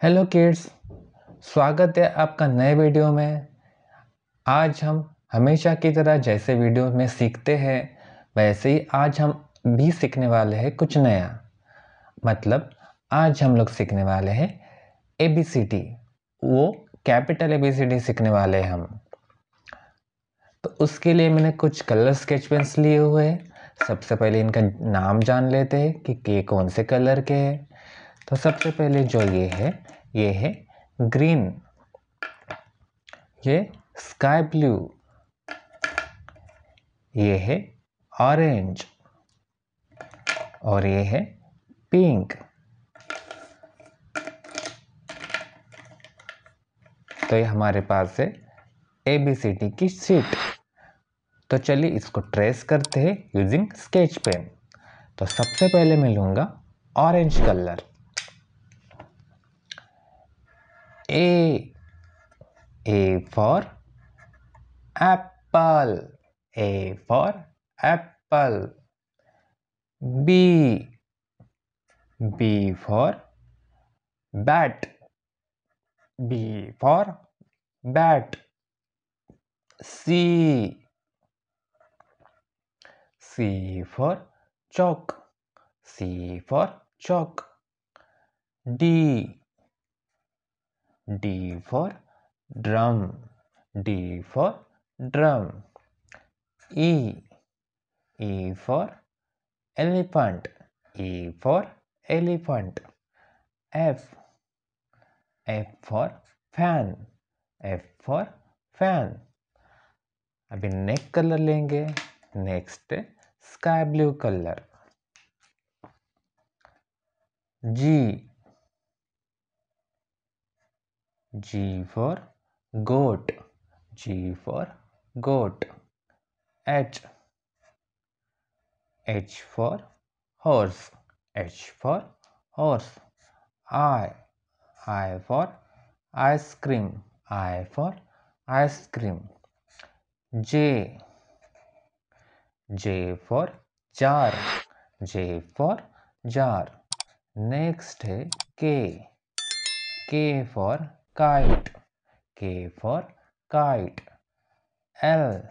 Hello kids, स्वागत है आपका नए वीडियो में। आज हम हमेशा की तरह जैसे वीडियो में सीखते हैं, वैसे ही आज हम भी सीखने वाले हैं कुछ नया। मतलब आज हम लोग सीखने वाले हैं ए बी सी डी वो capital A B C D सीखने वाले हैं हम। तो उसके लिए मैंने कुछ कलर स्केच पेन्स लिए हुए हैं। सबसे पहले इनका नाम जान लेते हैं कि ये कौन से कलर के हैं। तो सबसे पहले जो ये है ये है ग्रीन। ये स्काई ब्लू। ये है ऑरेंज। और ये है पिंक। तो ये हमारे पास है ए बी सी डी की सीट तो चलिए इसको ट्रेस करते हैं यूजिंग स्केच पेन तो सबसे पहले मैं लूँगा orange colour A. A for apple. A for apple. B. B for bat. B for bat. C. C for chalk. C for chalk. D. D for drum. D for drum. E. E for elephant. E for elephant. F. F for fan. F for fan. अभी next colour लेंगे next sky blue colour G G for goat. G for goat. H. H for horse. H for horse. I. I for ice cream. I for ice cream. J. J for jar. J for jar. Next है K. K for kite. K for kite. L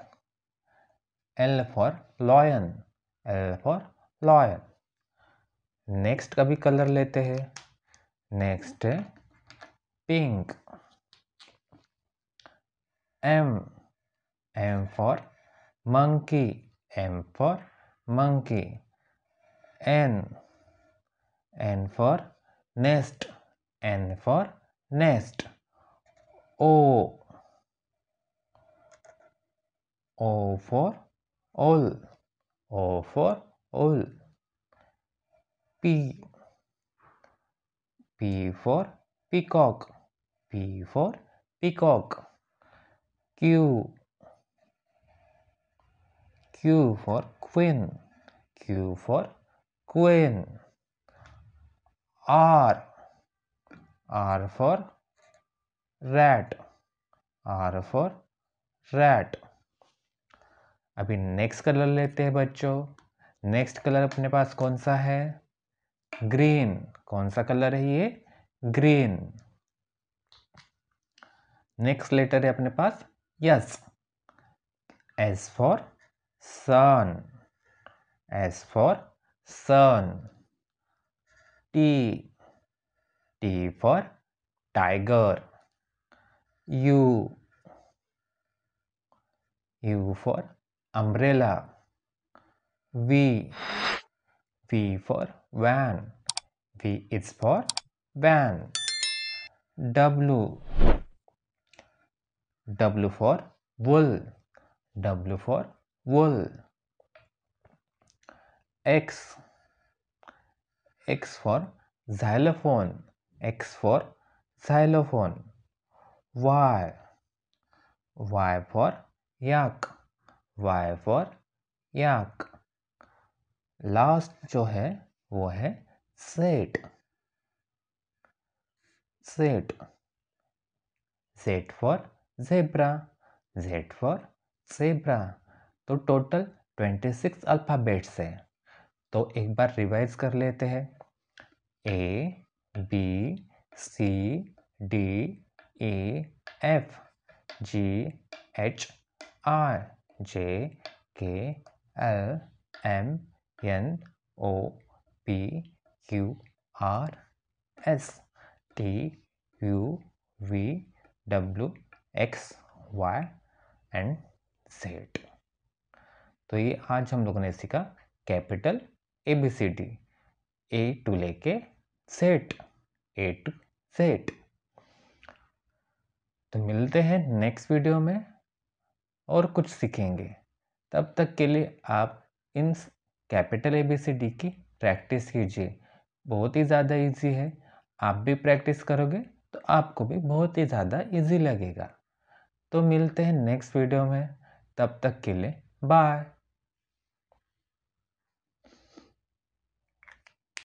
L for lion. L for lion. Next का भी colour लेते हैं? Next है pink M M for monkey M for monkey N N for nest N for nest O. O for all. O for all. P. P for peacock. P for peacock. Q. Q for queen. Q for queen. R. R for rat R for rat अभी next colour लेते हैं बच्चों। Next colour अपने पास कौन सा है? Green कौन सा कलर है ये? ग्रीन नेक्स्ट लेटर है अपने पास S S for sun S for sun T T for tiger U. U for umbrella. V. V for van. V is for van. W. W for wool. W for wool. X. X for xylophone. X for xylophone. Y. Y for yak. Y for yak. Last जो है, वो है Z Z Z for zebra Z for zebra तो total twenty six alphabets है तो एक बार revise कर लेते हैं A B C D E F G H I J K L M N O P Q R S T U V W X Y and Z तो ये आज हम लोगों ने सीखा capital A B C D A to लेके Z A to Z तो मिलते हैं नेक्स्ट वीडियो में और कुछ सीखेंगे। तब तक के लिए आप इन capital A B C D की प्रैक्टिस कीजिए। बहुत ही ज़्यादा इजी है। आप भी प्रैक्टिस करोगे तो आपको भी बहुत ही ज़्यादा इजी लगेगा। तो मिलते हैं नेक्स्ट वीडियो में। तब तक के लिए बाय